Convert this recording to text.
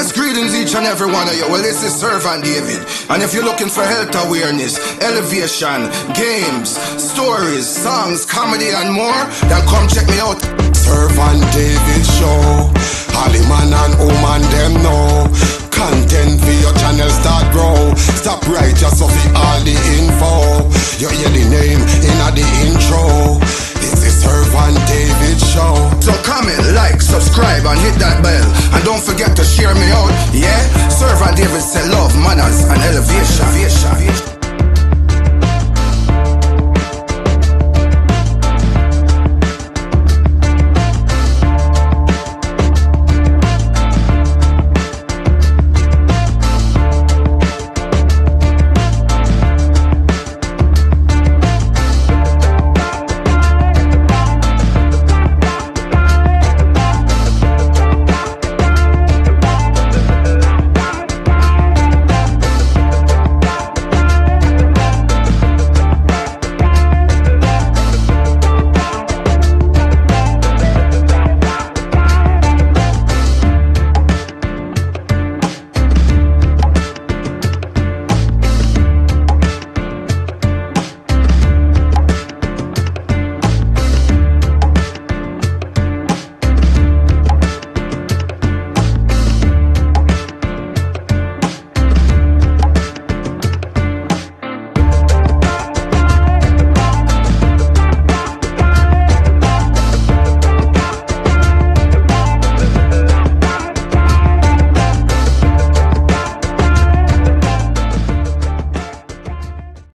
Bless greetings each and every one of you. Well, this is Servant David. And if you're looking for health awareness, elevation, games, stories, songs, comedy, and more, then come check me out. Servant David Show. Holly man and woman them know. Content for your channel start grow. Stop right just so for all the info. You hear the name in the intro. It's the Servant David Show. So comment, like, subscribe, and hit that bell. And don't forget share me out, yeah? David